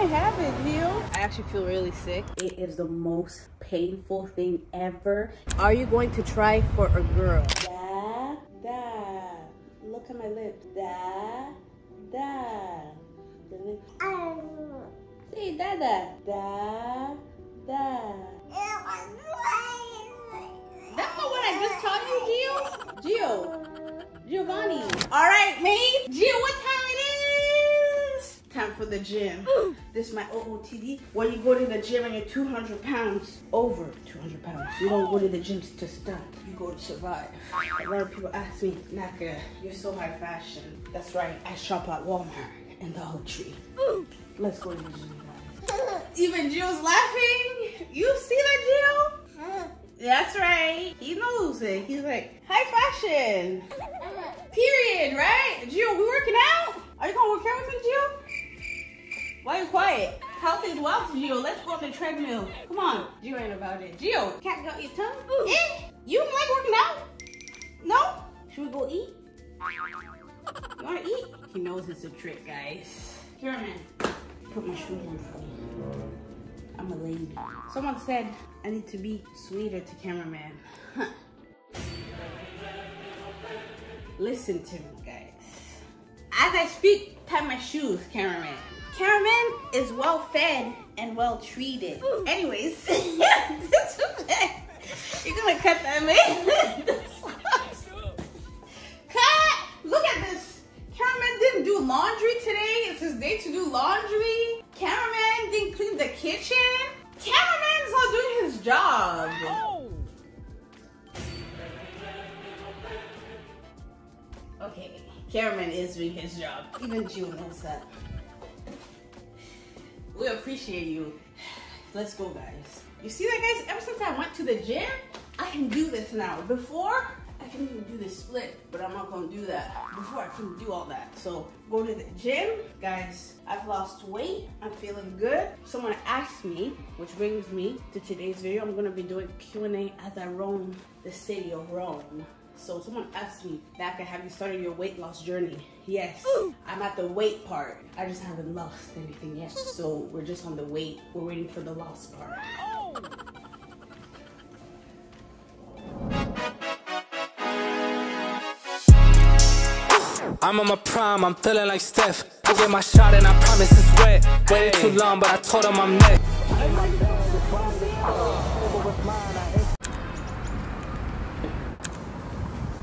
can't have it, Gio. I actually feel really sick. It is the most painful thing ever. Are you going to try for a girl? Da, da. Look at my lips. Da, da. The lips. Say da, da. Da, da. That's not what I just taught you, Gio. Gio. Giovanni. All right, mate. Gio, what time it is? Time for the gym. this is my OOTD. When you go to the gym and you're 200 pounds, over 200 pounds, you don't go to the gym to stunt. You go to survive. A lot of people ask me, Naka, you're so high fashion. That's right. I shop at Walmart in the Oak Tree. Let's go to the gym, guys. Even Gio's laughing. You see that, Gio? That's right. He knows it. He's like, high fashion. Period, right? Gio, we working out? Are you gonna work out with me, Gio? Why are you quiet? Health is wealth, Gio. Let's go on the treadmill. Come on. Gio ain't about it. Gio, cat got your tongue? Eh? You don't like working out? No? Should we go eat? You wanna eat? He knows it's a trick, guys. Here, man. Put my shoes on for me. I'm a lady. Someone said I need to be sweeter to cameraman. Huh. Listen to me, guys. As I speak, tie my shoes, cameraman. Cameraman is well fed and well treated. Anyways, you're gonna cut that, man. cut! Look at this. Cameraman didn't do laundry today. It's his day to do laundry. Cameraman didn't clean the kitchen. Cameraman's not doing his job. Okay, cameraman is doing his job. Even June knows that. Appreciate you. Let's go, guys. You see that, guys? Ever since I went to the gym, I can do this now. Before, I can even do the split, but I'm not gonna do that. Before, I couldn't do all that. So, go to the gym. Guys, I've lost weight. I'm feeling good. Someone asked me, which brings me to today's video. I'm gonna be doing Q&A as I roam the city of Rome. So someone asked me, Becca, have you started your weight loss journey? Yes, I'm at the weight part. I just haven't lost anything yet. So we're just on the weight. We're waiting for the loss part. I'm on my prime, I'm feeling like Steph. I get my shot and I promise it's wet. Waited too long, but I told him I'm next.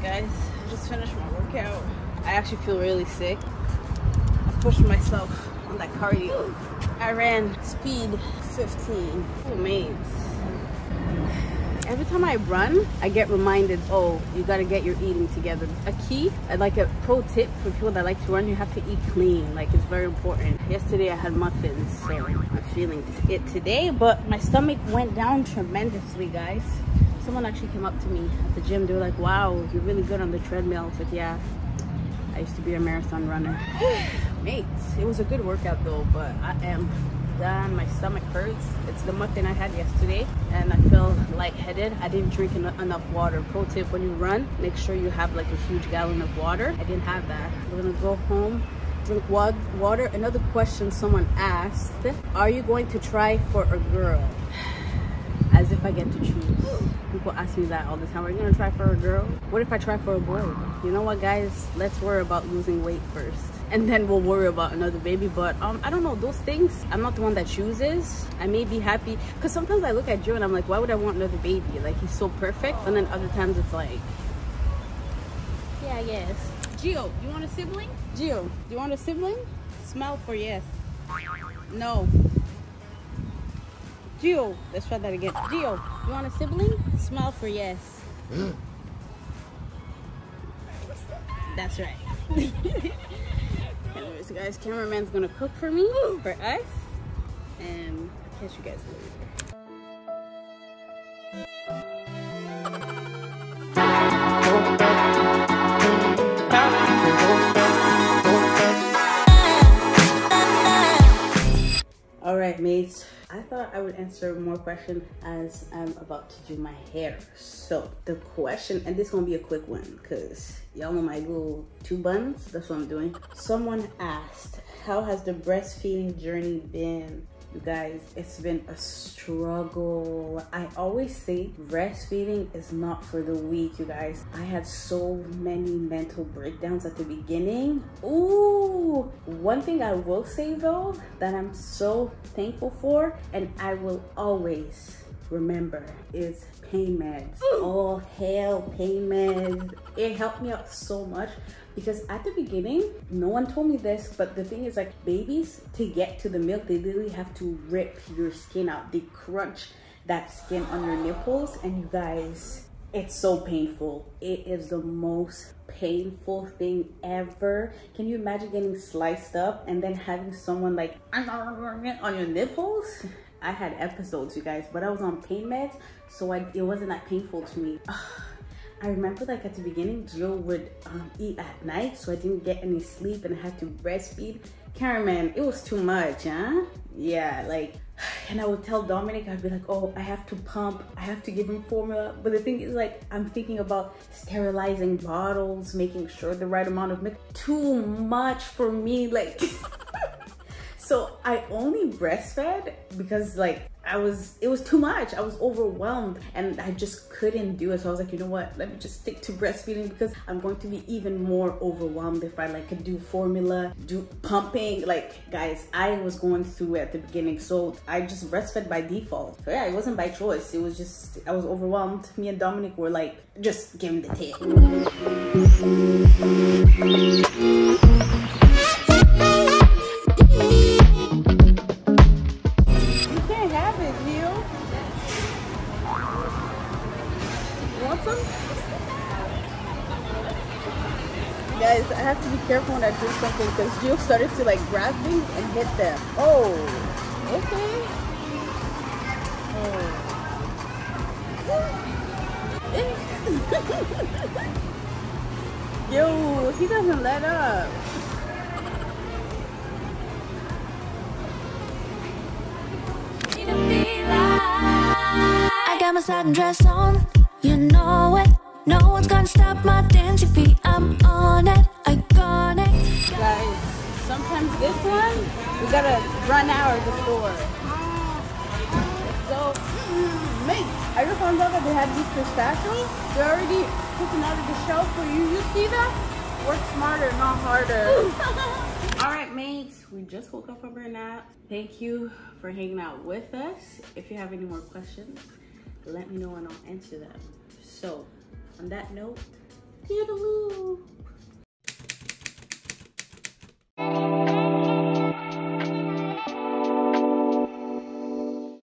Guys, I just finished my workout. I actually feel really sick. I pushed myself on that cardio. I ran speed 15. Oh, mates. Every time I run, I get reminded, oh, you gotta get your eating together. A key, uh, like a pro tip for people that like to run, you have to eat clean. Like it's very important. Yesterday I had muffins, so I'm feeling it today, but my stomach went down tremendously, guys. Someone actually came up to me at the gym. They were like, wow, you're really good on the treadmill. I was like, yeah, I used to be a marathon runner. Mates, it was a good workout though, but I am done. My stomach hurts. It's the muffin I had yesterday and I feel lightheaded. I didn't drink en enough water. Pro tip, when you run, make sure you have like a huge gallon of water. I didn't have that. We're gonna go home, drink wa water. Another question someone asked, are you going to try for a girl? As if I get to choose. People ask me that all the time. Are you gonna try for a girl? What if I try for a boy? You know what guys? Let's worry about losing weight first and then we'll worry about another baby but um i don't know those things i'm not the one that chooses i may be happy because sometimes i look at gio and i'm like why would i want another baby like he's so perfect and then other times it's like yeah i guess gio you want a sibling gio do you want a sibling smell for yes no gio let's try that again. Gio, you want a sibling? Smile for yes. That's right. Anyways, guys, cameraman's gonna cook for me, for us, and I'll catch you guys later. Mates. I thought I would answer more questions as I'm about to do my hair. So the question, and this is gonna be a quick one, cause y'all know my little two buns. That's what I'm doing. Someone asked, how has the breastfeeding journey been? You guys, it's been a struggle. I always say breastfeeding is not for the weak, you guys. I had so many mental breakdowns at the beginning. Ooh, one thing I will say though that I'm so thankful for, and I will always remember is pain meds. All hail pain meds. It helped me out so much because at the beginning, no one told me this, but the thing is like babies, to get to the milk, they literally have to rip your skin out. They crunch that skin on your nipples and you guys, it's so painful. It is the most painful thing ever. Can you imagine getting sliced up and then having someone like on your nipples? I had episodes, you guys, but I was on pain meds, so I, it wasn't that painful to me. I remember like at the beginning, Jill would um, eat at night, so I didn't get any sleep and I had to breastfeed. Karen, it was too much, huh? Yeah, like, and I would tell Dominic, I'd be like, oh, I have to pump, I have to give him formula. But the thing is like, I'm thinking about sterilizing bottles, making sure the right amount of milk. Too much for me, like. so I only breastfed because like I was, it was too much. I was overwhelmed and I just couldn't do it. So I was like, you know what? Let me just stick to breastfeeding because I'm going to be even more overwhelmed if I like could do formula, do pumping. Like guys, I was going through it at the beginning. So I just breastfed by default. So yeah, it wasn't by choice. It was just, I was overwhelmed. Me and Dominic were like, just give him the tip. Guys, I have to be careful when I do something because Jill started to like grab things and hit them. Oh, okay. Oh. Yo, he doesn't let up. My satin dress on, you know it. No one's gonna stop my dancing feet. I'm on it, iconic. Guys, sometimes this one, we gotta run out of the store. So, mate, I just found out that they had these pistachios. They're already taken out of the shelf for you. You see that? Work smarter, not harder. All right, mates, we just woke up from our nap. Thank you for hanging out with us. If you have any more questions, let me know and I'll answer them. So, on that note, toodaloo!